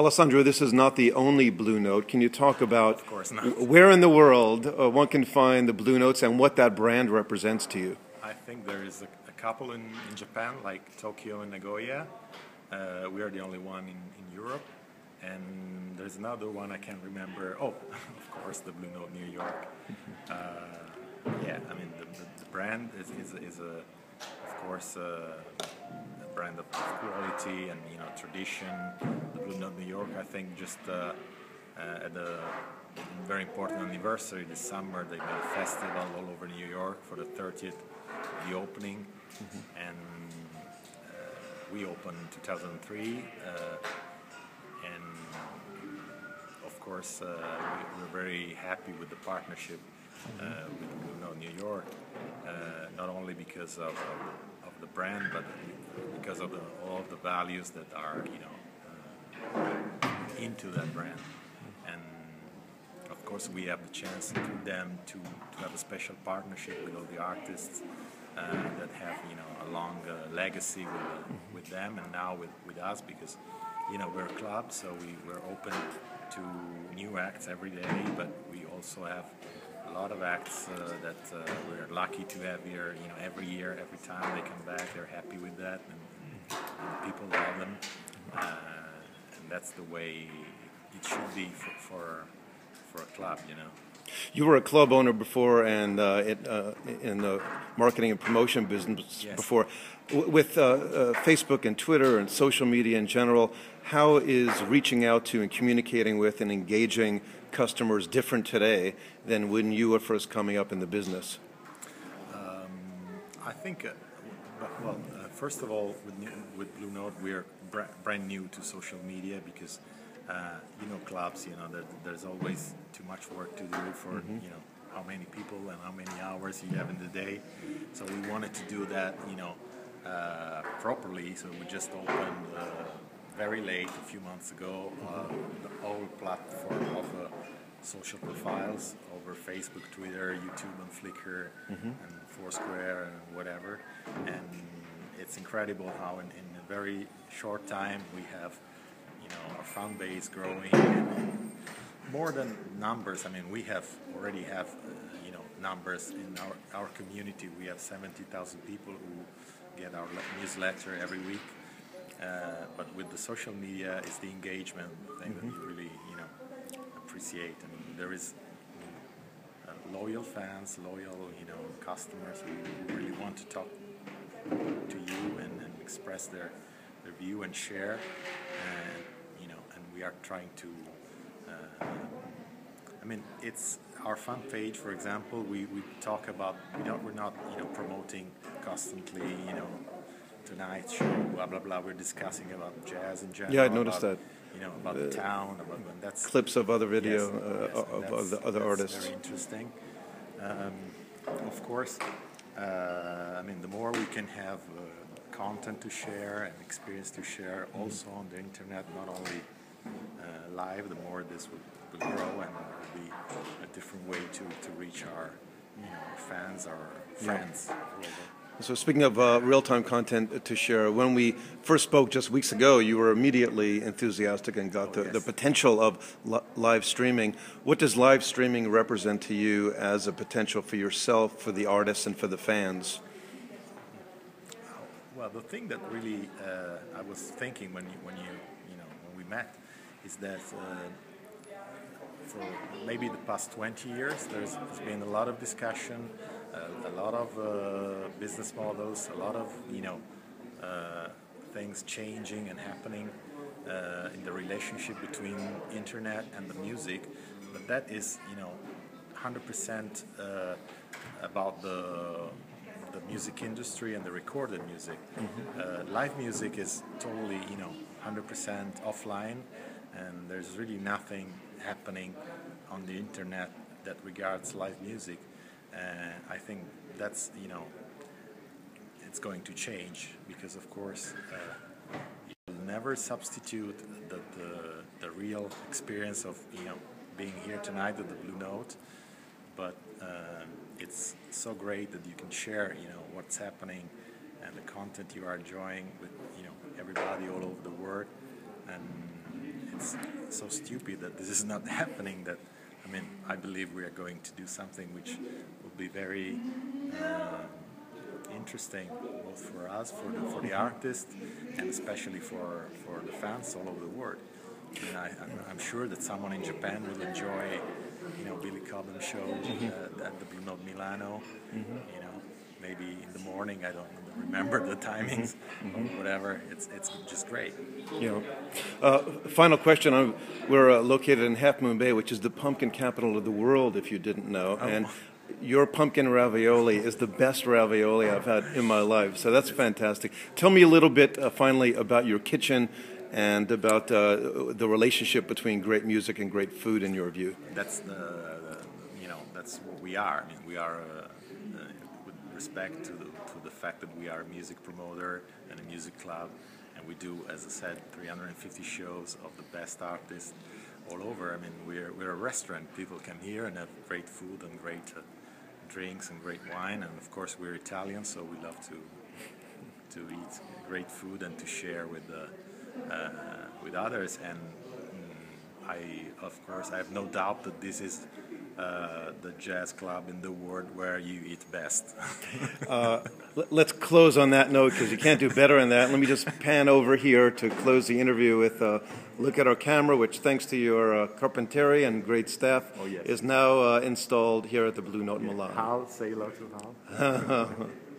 Alessandro, this is not the only Blue Note. Can you talk about Of course not. where in the world uh, one can find the Blue Notes and what that brand represents to you? I think there is a, a couple in, in Japan, like Tokyo and Nagoya. Uh, we are the only one in, in Europe. And there's another one I can't remember. Oh, of course, the Blue Note New York. Uh, yeah, I mean, the, the, the brand is, is, is a, of course, a brand of quality and you know tradition. The Blue Note New York, I think, just uh, uh, at a very important anniversary this summer, they made a festival all over New York for the 30th, the opening, and uh, we opened in 2003. Uh, and of course, uh, we, we're very happy with the partnership uh, with Blue Note New York, uh, not only because of, of, of the brand, but because of the, all of the values that are, you know, uh, into that brand. And of course, we have the chance through them to, to have a special partnership with all the artists uh, that have, you know, a long uh, legacy with, uh, with them and now with, with us because, you know, we're a club, so we, we're open to new acts every day, but we also have a lot of acts uh, that uh, we're lucky to have here, you know, every year, every time they come back, they're happy with that, and, and people love them, uh, and that's the way it should be for, for, for a club, you know. You were a club owner before and uh, it, uh, in the marketing and promotion business Yes. before. W- with uh, uh, Facebook and Twitter and social media in general, how is reaching out to and communicating with and engaging customers different today than when you were first coming up in the business? I think, uh, well, uh, first of all, with, new, with Blue Note, we're brand new to social media because, uh, you know, clubs, you know, there, there's always too much work to do for, you know, how many people and how many hours you have in the day. So we wanted to do that, you know, uh, properly. So we just opened uh, very late, a few months ago, uh, the whole platform of uh, social profiles over Facebook, Twitter, YouTube, and Flickr, and Foursquare, and whatever. And it's incredible how, in, in a very short time, we have, know, our fan base growing. And more than numbers, I mean, we have already have, uh, you know, numbers in our, our community. We have 70,000 people who get our newsletter every week. Uh, but with the social media, it's the engagement thing that you really, you know, appreciate. I mean, there is uh, loyal fans, loyal, you know, customers who really want to talk to you and, and express their, their view and share. And we are trying to, uh, I mean, it's our fan page, for example, we, we talk about, we don't, we're not, you know, promoting constantly, you know, tonight's show, blah, blah, blah. We're discussing about jazz in general. Yeah, I noticed about, that. You know, about the town, about, and that's Clips of other video Yes, uh, yes, of that's- other, artists. Very interesting. Um, of course, uh, I mean, the more we can have uh, content to share and experience to share, Mm-hmm. also on the internet, not only uh, live, the more this will, will grow and will be a different way to, to reach our, you know, fans, our friends. over. So speaking of uh, real-time content to share, when we first spoke just weeks ago, you were immediately enthusiastic and got the, Oh, yes. the potential of li- live streaming. What does live streaming represent to you as a potential for yourself, for the artists, and for the fans? Well, the thing that really uh, I was thinking when you, when you you know when we met is that uh, for maybe the past 20 years there's, there's been a lot of discussion, uh, a lot of uh, business models, a lot of you know uh, things changing and happening uh, in the relationship between internet and the music, but that is you know 100% uh, about the the music industry and the recorded music. Uh, live music is totally, you know, 100% offline, and there's really nothing happening on the internet that regards live music. And I think that's, you know, it's going to change because, of course, uh, you'll never substitute the, the, the real experience of, you know, being here tonight at the Blue Note but uh, it's so great that you can share, you know, what's happening and the content you are enjoying with, you know, everybody all over the world, and it's so stupid that this is not happening. That I mean, I believe we are going to do something which will be very uh, interesting, both for us, for the for the artist, and especially for for the fans all over the world. And I, I'm, I'm sure that someone in Japan will enjoy, you know, Billy Cobham show uh, at the Blue Note Milano. You know, maybe in the morning. I don't remember the timings or whatever. It's it's just great. Yeah. Uh, final question. I'm, we're uh, located in Half Moon Bay, which is the pumpkin capital of the world, if you didn't know. And your pumpkin ravioli is the best ravioli I've had in my life. So that's fantastic. Tell me a little bit, uh, finally, about your kitchen and about uh, the relationship between great music and great food, in your view. That's the, the you know that's what we are. I mean, we are uh, uh, respect to the, to the fact that we are a music promoter and a music club, and we do, as I said, 350 shows of the best artists all over. I mean, we're we're a restaurant. People come here and have great food and great uh, drinks and great wine, and of course we're Italian, so we love to to eat great food and to share with the uh, with others. And mm, I, of course, I have no doubt that this is uh, the jazz club in the world where you eat best. Uh, Let- Let's close on that note because you can't do better than that. Let me just pan over here to close the interview with a look at our camera, which, thanks to your uh, carpentry and great staff, Oh, yes. is now uh, installed here at the Blue Note Milan. Hal, say hello to Hal.